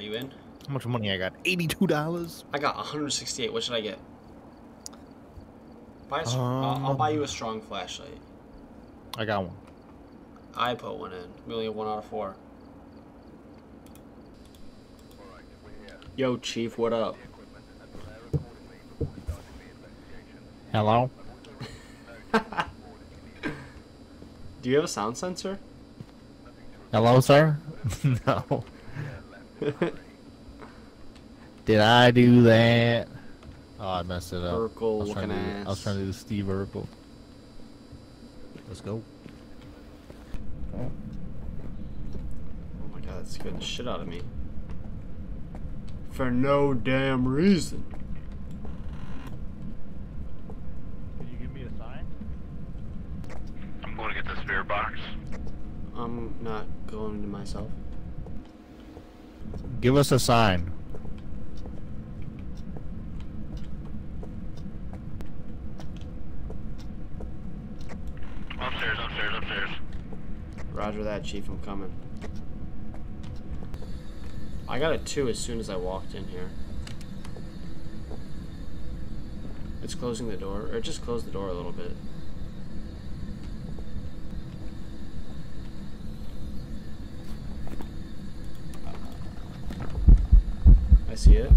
Are you in? How much money I got? Eighty-two dollars. I got 168. What should I get? Buy a str- I'll, I'll buy um, you a strong flashlight. I got one. I put one in. We only have one out of four. Yo, Chief, what up? Hello. Do you have a sound sensor? Hello, sir. no. Did I do that? Oh, I messed it up. Urkel I was, trying looking to do, I was trying to do Steve Urkel. Let's go. Oh my god, that scared the shit out of me. For no damn reason. Can you give me a sign? I'm going to get the spirit box. I'm not going to myself. Give us a sign. Upstairs, upstairs, upstairs. Roger that, Chief. I'm coming. I got a two as soon as I walked in here. It's closing the door, or just close the door a little bit. I see it.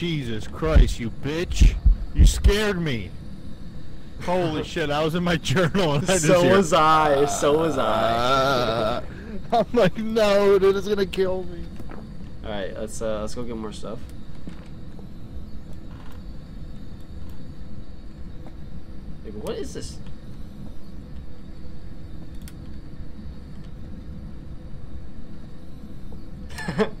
Jesus Christ, you bitch! You scared me. Holy shit! I was in my journal and I just So hear, was I. So was I. I'm like, no, dude, it's gonna kill me. All right, let's uh, let's go get more stuff. But what is this?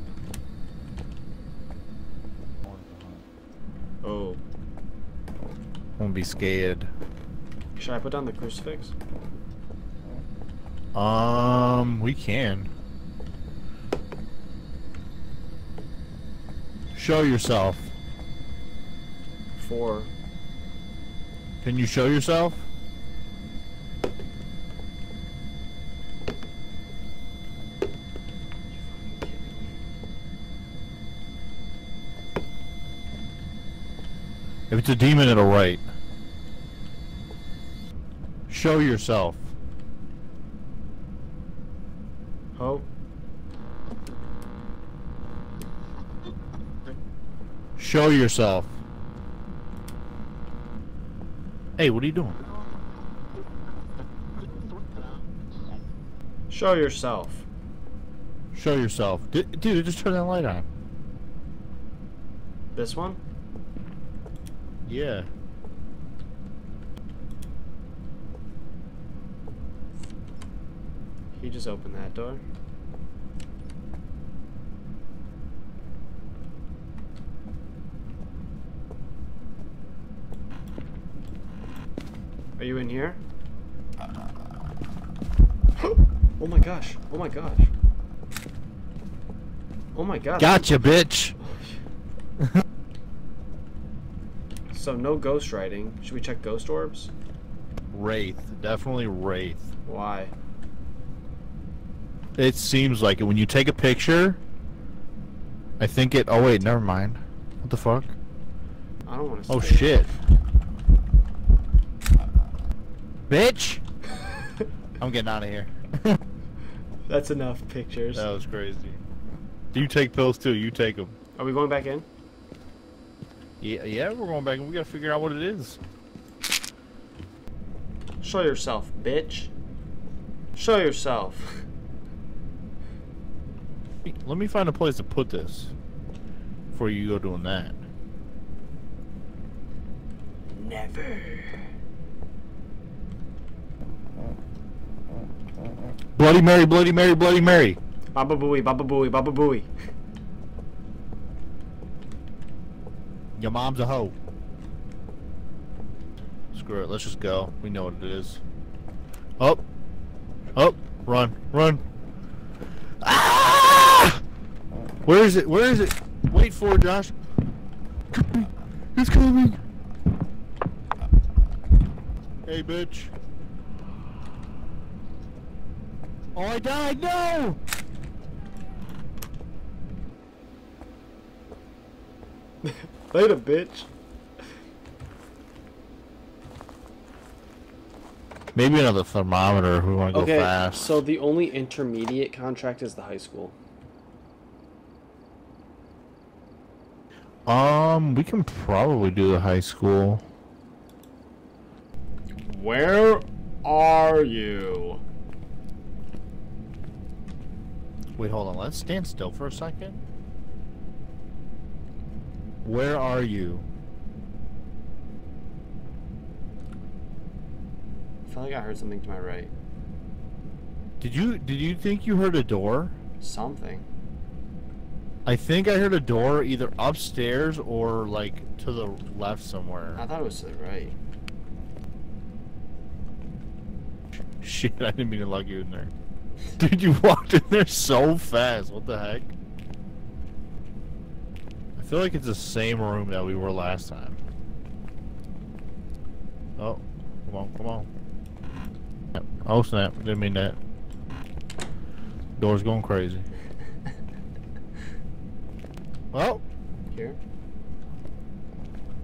oh, Won't be scared. should I put down the crucifix? Um, we can. Show yourself. Four. Can you show yourself? If it's a demon, it'll write. Show yourself. Oh, Show yourself. Hey, what are you doing? show yourself. Show yourself. D- dude, just turn that light on. This one? Yeah. He just opened that door. Are you in here? oh my gosh. Oh my gosh. Oh my god. Gotcha, bitch. Oh, So no ghost writing. Should we check ghost orbs? Wraith. Definitely Wraith. Why? It seems like it. When you take a picture, I think it. Oh, wait, never mind. What the fuck? I don't want to. Oh, shit. Bitch! I'm getting out of here. That's enough pictures. that was crazy. Do you take pills too. You take them. Are we going back in? Yeah, yeah, we're going back and we gotta figure out what it is. Show yourself, bitch. Show yourself. Let me find a place to put this before you go doing that. Never. Bloody Mary, Bloody Mary, Bloody Mary. Baba booey, baba booey, baba booey. Your mom's a hoe. Screw it. Let's just go. We know what it is. Up. Up. Run. Run. Ah! Where is it? Where is it? Wait for it, Josh. Coming. It's coming. Hey, bitch. Oh, I died. No. Later, bitch. Maybe another thermometer if we want to go Okay, fast. so the only intermediate contract is the high school. Um, we can probably do the high school. Where are you? Wait, hold on. Let's stand still for a second. Where are you? I feel like I heard something to my right. Did you did you think you heard a door? Something. I think I heard a door either upstairs or like to the left somewhere. I thought it was to the right. Shit, I didn't mean to lug you in there. Dude, you walked in there so fast. What the heck? I feel like it's the same room that we were last time. Oh, come on, come on. Yep. Oh snap! Didn't mean that. Door's going crazy. Well, oh. Here?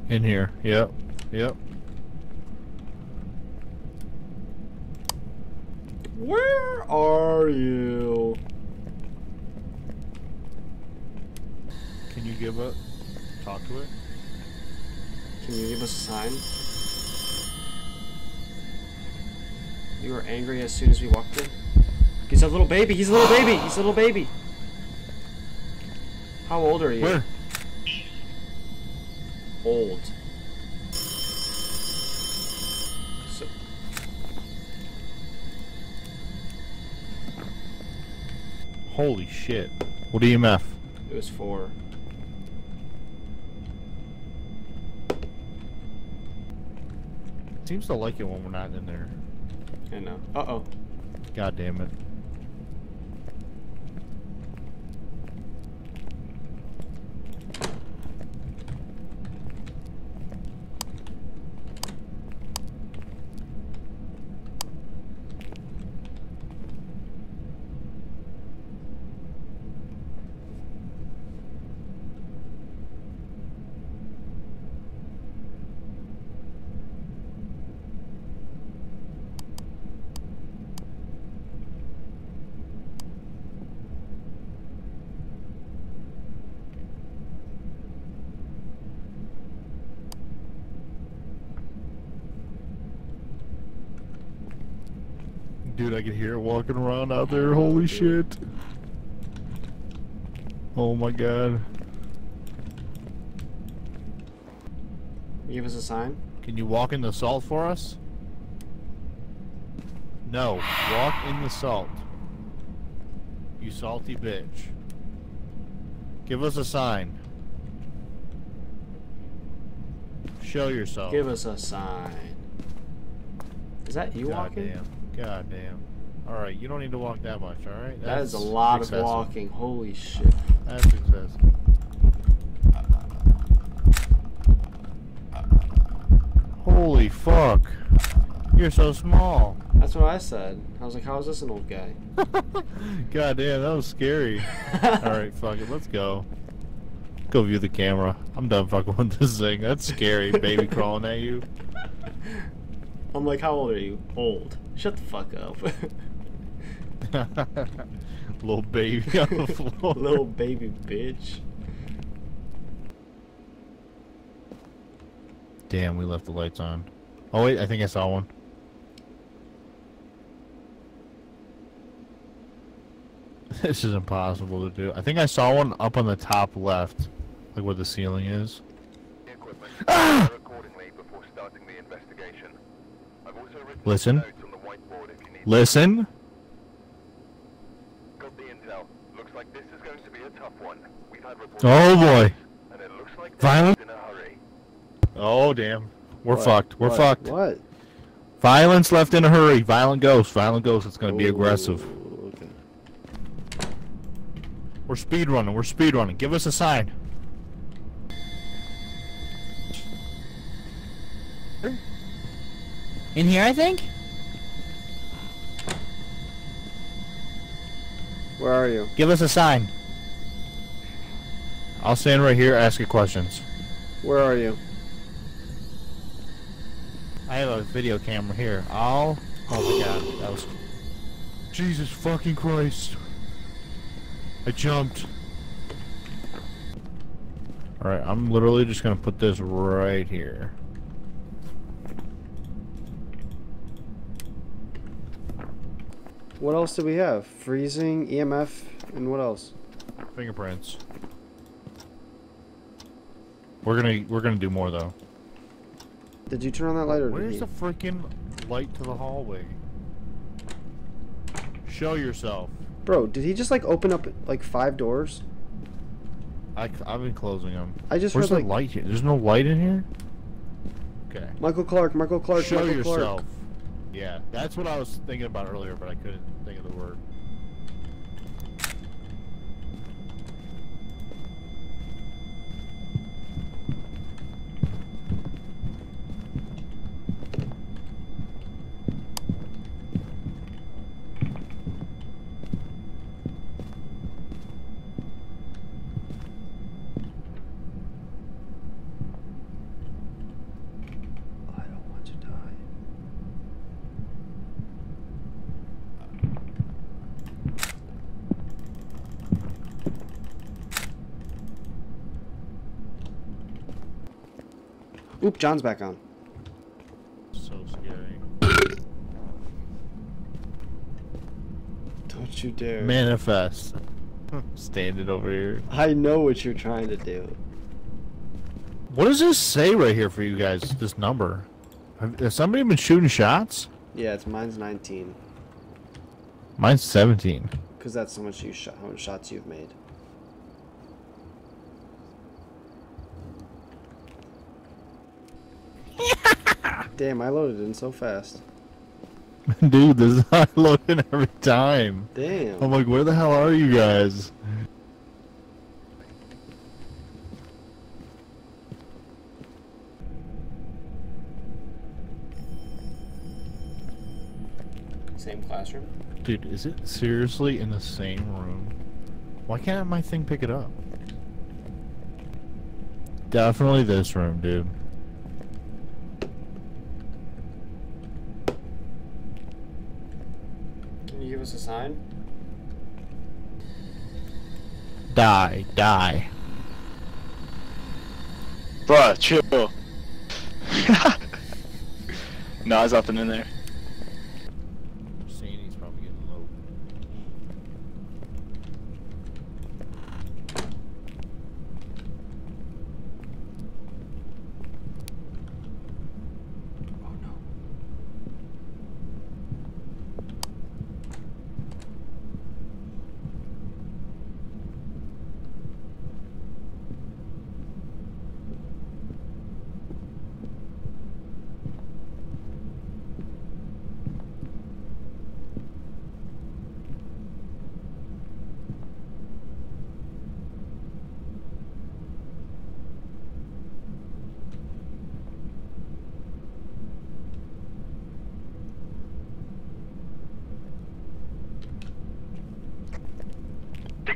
in here. Yep. Yep. Where are you? You give a talk to it? Can you give us a sign? You were angry as soon as we walked in? He's a little baby! He's a little baby! He's a little baby! How old are you? Where? Old. So, Holy shit! What EMF? it was four. Seems to like it when we're not in there. I know. Uh oh. God damn it. Dude, I can hear it walking around out there. Holy shit. Oh my god. Give us a sign? Can you walk in the salt for us? No. Walk in the salt. You salty bitch. Give us a sign. Show yourself. Give us a sign. Is that you God walking? damn. God damn. Alright, you don't need to walk that much, alright? That is a lot excessive. of walking. Holy shit. That's excessive. Holy fuck. You're so small. That's what I said. I was like, how is this an old guy? God damn, that was scary. Alright, fuck it, let's go. Go view the camera. I'm done fucking with this thing. That's scary, baby crawling at you. I'm like, how old are you? Old. Shut the fuck up. Little baby on the floor. Little baby bitch. Damn, we left the lights on. Oh wait, I think I saw one. This is impossible to do. I think I saw one up on the top left, like where the ceiling is. Equipment Ah! accordingly Listen. Got the intel. Looks like this is going to be a tough one. We've had reports. Oh boy. And it looks like Violent? they're in a hurry. Oh damn. We're What? fucked. We're What? fucked. What? Violence left in a hurry. Violent ghost. Violent ghost. It's gonna be oh, aggressive. Ooh, okay. We're speed running. We're speed running. Give us a sign. In here, I think? Where are you? Give us a sign. I'll stand right here, ask you questions. Where are you? I have a video camera here. I'll. Oh my god, that was. Jesus fucking Christ! I jumped. Alright, I'm literally just gonna put this right here. What else do we have? Freezing, EMF, and what else? Fingerprints. We're gonna we're gonna do more though. Did you turn on that light or Where's the freaking light to the hallway? Show yourself. Bro, did he just like open up like five doors? I, have been closing them. I just Where's heard the like light here? There's no light in here? Okay. Michael Clark, Michael Clark, Show Michael yourself. Clark. Yeah, that's what I was thinking about earlier, but I couldn't think of the word. I don't want to die. Oop, John's back on. So scary. Don't you dare. Manifest. Standing over here. I know what you're trying to do. What does this say right here for you guys? This number. Has somebody been shooting shots? Yeah, it's mine's 19. Mine's 17. Because that's how much you shot, how much shots you've made. Damn, I loaded in so fast. Dude, this is how I load in every time. Damn. I'm like, where the hell are you guys? Same classroom. Dude, is it seriously in the same room? Why can't my thing pick it up? Definitely this room, dude. Can you give us a sign? Die, die. Bruh, chill. nah, there's nothing in there. Seeing he's probably getting low. Oh no.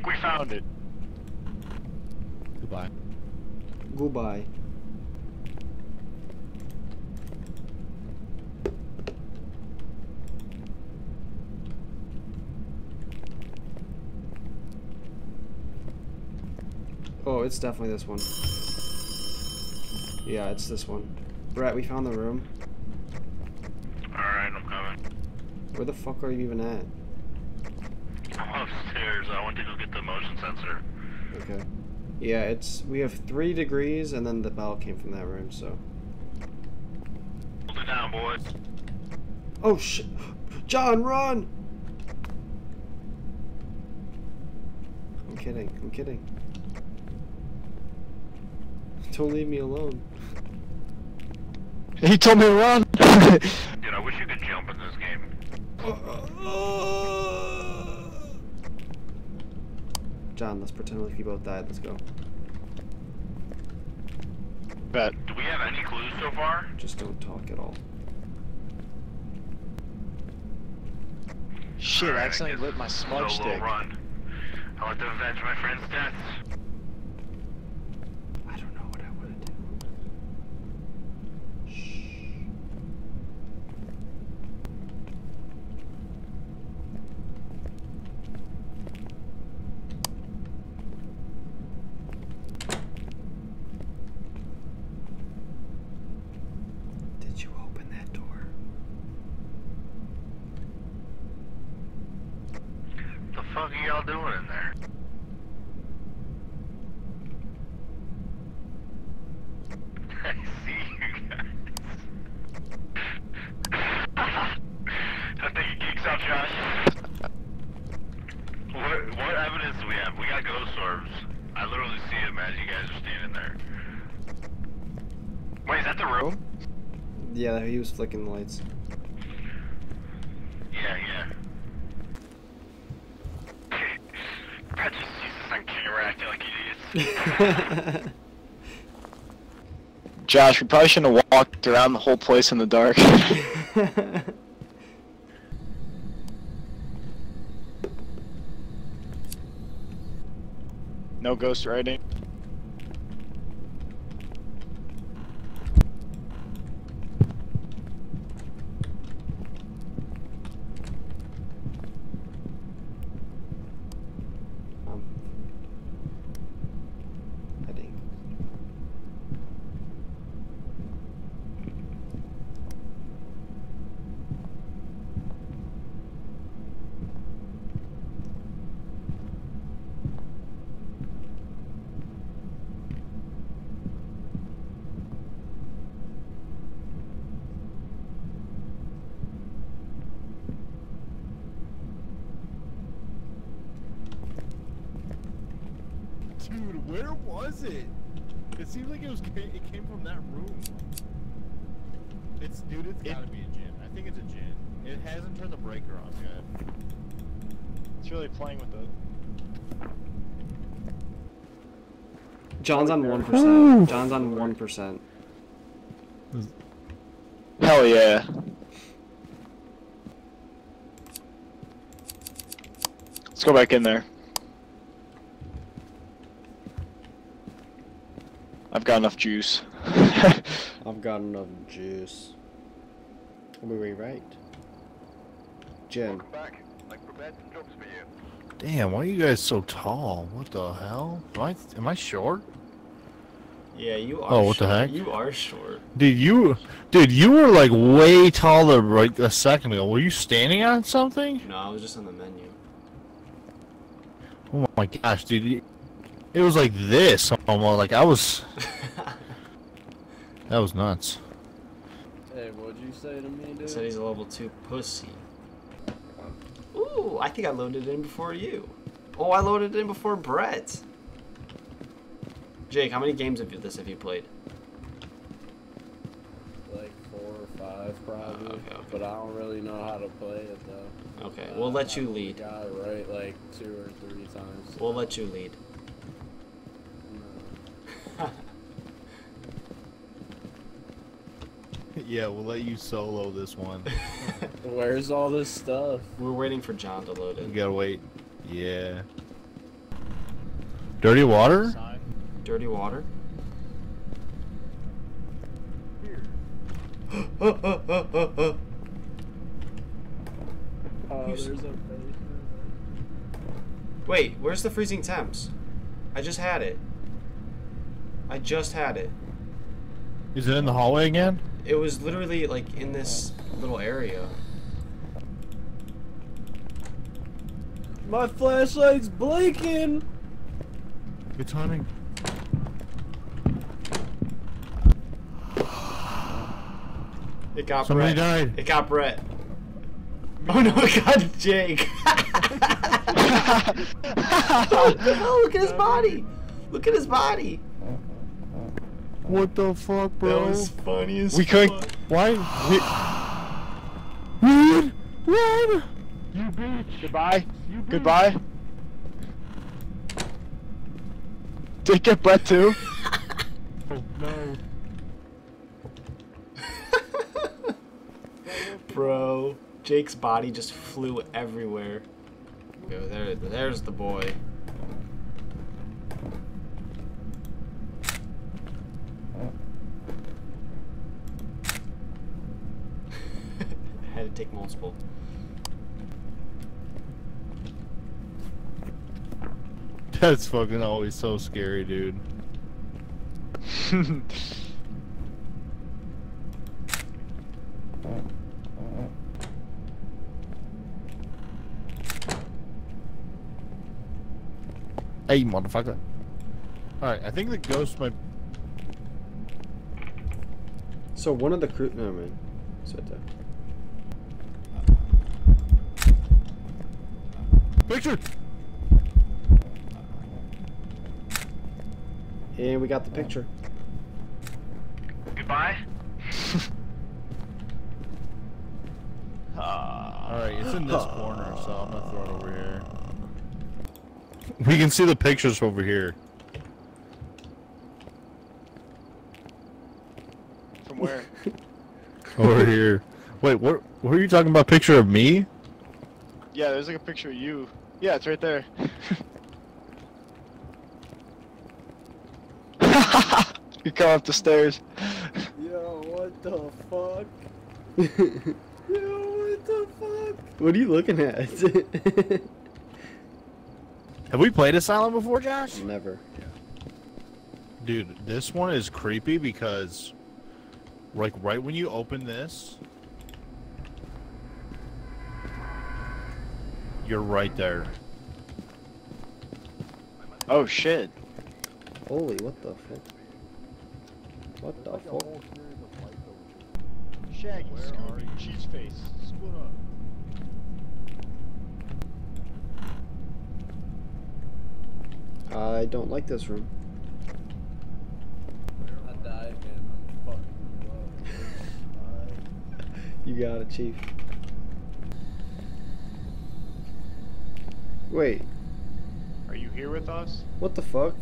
Think we found it. Goodbye. Goodbye. Oh, it's definitely this one. Yeah, it's this one. Brett, we found the room. Alright, I'm coming. Where the fuck are you even at? I'm upstairs. I went to go get the motion sensor. Okay. Yeah, it's we have three degrees, and then the bell came from that room. So. Hold it down, boys. Oh shit! John, run! I'm kidding. I'm kidding. Don't leave me alone. He told me to run. Dude, I wish you could jump in this game. Uh, uh, uh. John, let's pretend like we both died. Let's go. Bet. Do we have any clues so far? Just don't talk at all. Shit, I accidentally guess lit my smudge solo stick. Run. I want to avenge my friend's death. y'all doing in there? I see you guys. I think it geeks out, Josh. What, what do we have? We got ghost orbs. I literally see them as you guys are standing there. Wait, is that the room? Yeah, he was flicking the lights. Yeah, yeah. Brad just sees us on camera acting like idiots. Josh, we probably shouldn't have walked around the whole place in the dark. no ghost writing. um, heading. Dude, where was it? It seems like it was it came from that room. It's dude, it's It- gotta be a Jinn. I think it's a Jinn. It hasn't turned the breaker on yet. It's really playing with it. John's on one percent. John's on one percent. Hell yeah. Let's go back in there. I've got enough juice. I've got enough juice. We were right. Jim. I've prepared some jobs for. Damn, why are you guys so tall? What the hell? Am I am I short? Yeah, you are. Oh, what the heck? You are short. Dude, you dude, you were like way taller like a second ago. Were you standing on something? No, I was just on the menu. Oh my gosh, dude. It was like this almost like I was That was nuts. Hey, what'd you say to me, He dude? said he's a level two pussy. Ooh, I think I loaded in before you. Oh, I loaded in before Brett. Jake, how many games of this have you played? Like four or five, probably. Oh, okay, okay. But I don't really know how to play it though. Okay, Uh, we'll let you I lead. Got it right like two or three times. We'll let you lead. No. Yeah, we'll let you solo this one. Where's all this stuff? We're waiting for John to load You in. gotta wait. Yeah. Dirty water? Dirty water? Oh, Who's- there's a basement. Wait, where's the freezing temps? I just had it. I just had it. Is it in the hallway again? It was literally like in this little area. My flashlight's blinking. Good timing. It got Somebody Brett. died. It got Brett. Oh no, it got Jake. oh, look at his body. Look at his body. What the fuck, bro? That was funny as We couldn't- fuck. Why? Run! Run! Goodbye. You. Goodbye. Did it get Brett too? Oh, no. Bro, Jake's body just flew everywhere. Yo, there, there's the boy. Had to take multiple. That's fucking always so scary, dude. Hey, motherfucker. Alright, I think the ghost might. So one of the crew. No man. It's right Picture! And we got the picture. Goodbye. Ah. Alright, it's in this corner, so I'm gonna throw it over here. We can see the pictures over here. From where? Over here. Wait, what? What are you talking about? Picture of me? yeah, there's like a picture of you. Yeah, it's right there. you come up the stairs. Yo, what the fuck? Yo, what the fuck? what are you looking at? Have we played Asylum before, Josh? Never. Dude, this one is creepy because, like, right when you open this, you're right there. Oh shit. Holy, what the fuck? What the fuck? Shaggy, Where are Scooby, you? cheese face. Split up. I don't like this room. I died, man. I'm fucking you up. You got it, Chief. Wait, Are you here with us? what the fuck?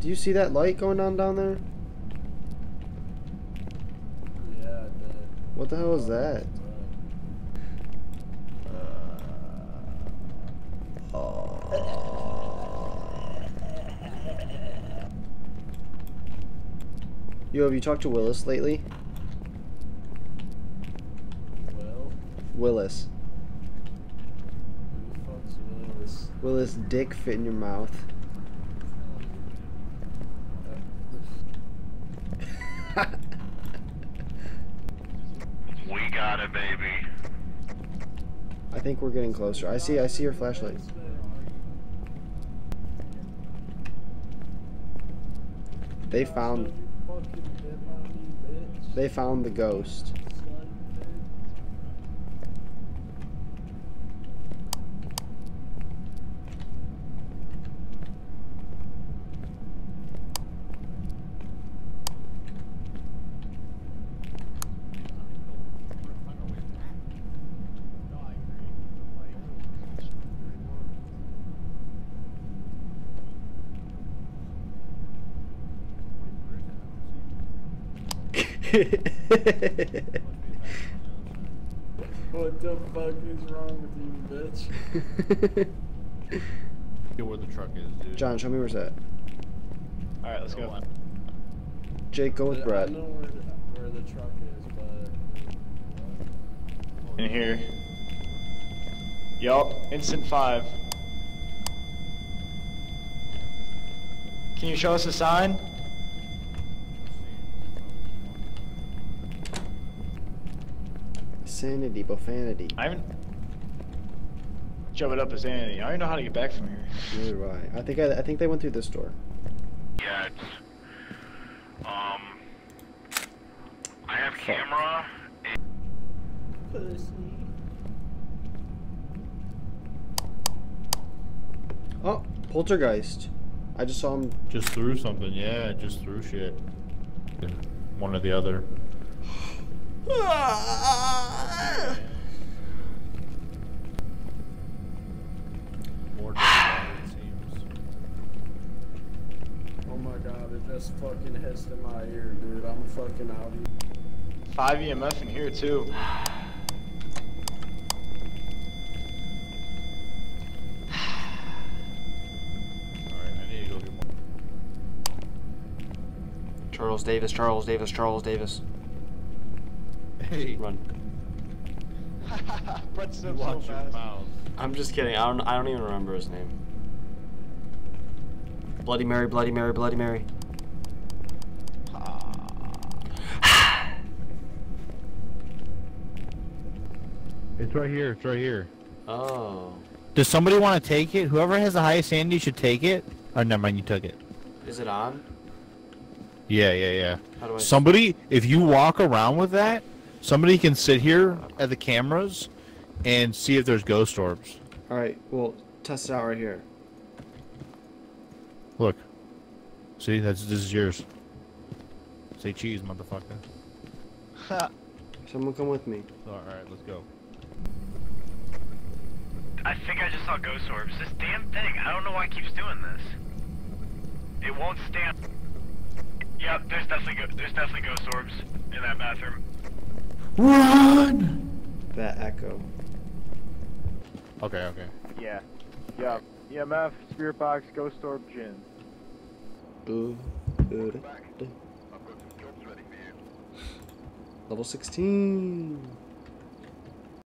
Do you see that light going on down there? Yeah, I did. What the hell is that? Uh. Yo, have you talked to Willis lately? Well, Willis. who the Willis? Willis, dick fit in your mouth. We got it, baby. I think we're getting closer. I see, I see your flashlight. They found, they found the ghost. What the fuck is wrong with you, bitch? Get where the truck is, dude. John, show me where's that. Alright, let's go. Jake, go with I Brett. know where the, where the truck is, but In here. Yup, instant five. Can you show us a sign? Sanity, profanity. I haven't. Shove it up as Andy. I don't even know how to get back from here. Neither do I. I think I, I think they went through this door. Yeah, it's. Um. I have camera. pussy. Oh, poltergeist. I just saw him. Just threw something, yeah, just threw shit. One or the other. More it seems. Oh my god, it just fucking hissed in my ear, dude. I'm fucking out here. Five EMF in here too. Alright, I need to go get more. Charles Davis, Charles Davis, Charles Davis. Hey, Run. Brett's so, you so your fast. mouth. I'm just kidding. I don't. I don't even remember his name. Bloody Mary, Bloody Mary, Bloody Mary. It's right here, it's right here. Oh. Does somebody want to take it? Whoever has the highest sanity should take it. Oh, never mind. You took it. Is it on? Yeah, yeah, yeah. How do I? Somebody, if you walk around with that, somebody can sit here at the cameras and see if there's ghost orbs. All right. Well, test it out right here. Look. See, that's this is yours. Say cheese, motherfucker. Ha! Someone come with me. All right, let's go. I think I just saw ghost orbs. This damn thing. I don't know why it keeps doing this. It won't stand. Yep, there's definitely go- there's definitely ghost orbs in that bathroom. Run! That echo. Okay, okay. Yeah. Yeah. EMF, spirit box, ghost orb, Jinn. Ooh, ooh, da, da. I've got some jobs ready for you. Level 16.